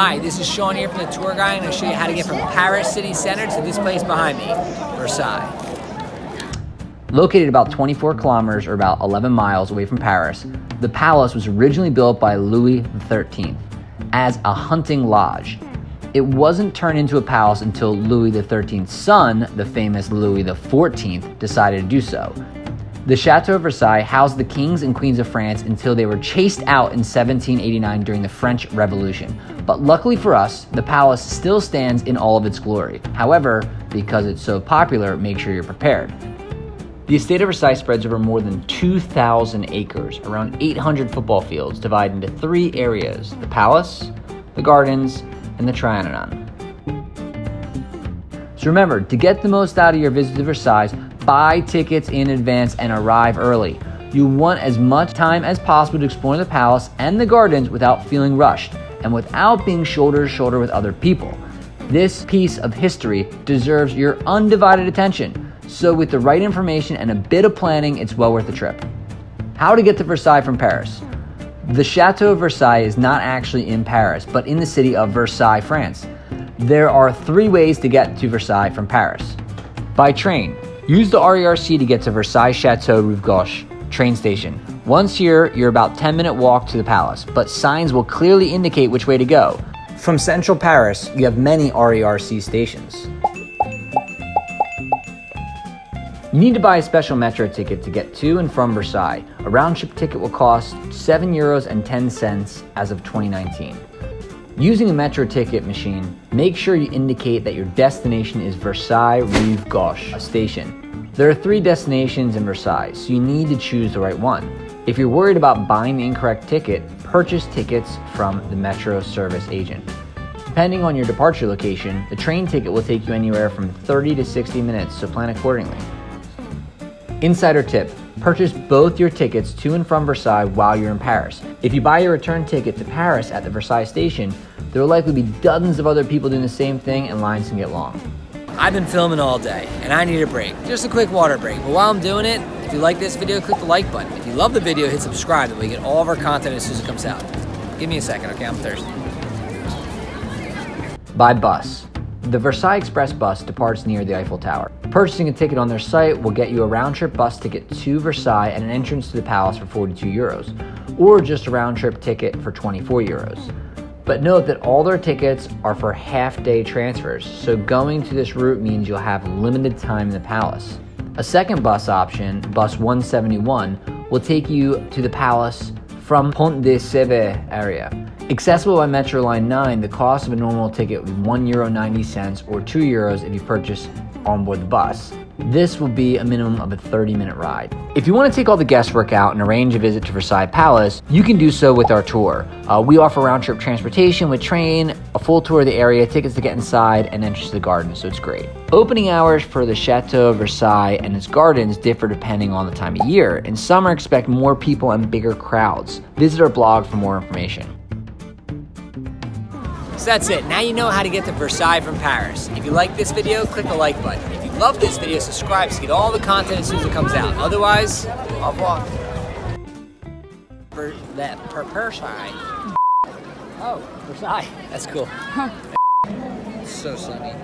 Hi, this is Sean here from the Tour Guy. And to show you how to get from Paris city center to this place behind me, Versailles. Located about 24 kilometers or about 11 miles away from Paris, the palace was originally built by Louis XIII as a hunting lodge. It wasn't turned into a palace until Louis XIII's son, the famous Louis XIV, decided to do so. The Chateau of Versailles housed the kings and queens of France until they were chased out in 1789 during the French Revolution. But luckily for us, the palace still stands in all of its glory. However, because it's so popular, make sure you're prepared. The estate of Versailles spreads over more than 2,000 acres, around 800 football fields, divided into three areas the palace, the gardens, and the Trianon. So remember, to get the most out of your visit to Versailles, buy tickets in advance and arrive early. You want as much time as possible to explore the palace and the gardens without feeling rushed and without being shoulder to shoulder with other people. This piece of history deserves your undivided attention. So, with the right information and a bit of planning, it's well worth the trip. How to get to Versailles from Paris? The Chateau of Versailles is not actually in Paris, but in the city of Versailles, France. There are three ways to get to Versailles from Paris by train, Use the RER C to get to Versailles Chateau Rive Gauche train station. Once here, you're about 10 minute walk to the palace, but signs will clearly indicate which way to go. From central Paris, you have many RER C stations. You need to buy a special metro ticket to get to and from Versailles. A round trip ticket will cost 7 euros and 10 cents as of 2019. Using a metro ticket machine, make sure you indicate that your destination is Versailles Rive Gauche, a station. There are three destinations in Versailles, so you need to choose the right one. If you're worried about buying the incorrect ticket, purchase tickets from the Metro service agent. Depending on your departure location, the train ticket will take you anywhere from 30 to 60 minutes, so plan accordingly. Insider tip Purchase both your tickets to and from Versailles while you're in Paris. If you buy your return ticket to Paris at the Versailles station, there will likely be dozens of other people doing the same thing and lines can get long. I've been filming all day and I need a break. Just a quick water break. But while I'm doing it, if you like this video, click the like button. If you love the video, hit subscribe that we get all of our content as soon as it comes out. Give me a second, okay? I'm thirsty. By bus. The Versailles Express bus departs near the Eiffel Tower. Purchasing a ticket on their site will get you a round trip bus ticket to Versailles and an entrance to the palace for 42 euros, or just a round trip ticket for 24 euros. But note that all their tickets are for half day transfers, so going to this route means you'll have limited time in the palace. A second bus option, bus 171, will take you to the palace from Pont de Sèvres area. Accessible by Metro Line 9, the cost of a normal ticket will be €1.90 or €2 Euros if you purchase on board the bus. This will be a minimum of a 30 minute ride. If you want to take all the guesswork out and arrange a visit to Versailles Palace, you can do so with our tour. Uh, we offer round trip transportation with train, a full tour of the area, tickets to get inside, and entrance to the garden, so it's great. Opening hours for the Chateau of Versailles and its gardens differ depending on the time of year. In summer, expect more people and bigger crowds. Visit our blog for more information. So that's it. Now you know how to get to Versailles from Paris. If you like this video, click the like button. Love this video, subscribe to get all the content as soon as it comes out. Otherwise, au revoir. For that per Versailles. Oh, Versailles. That's cool. so sunny.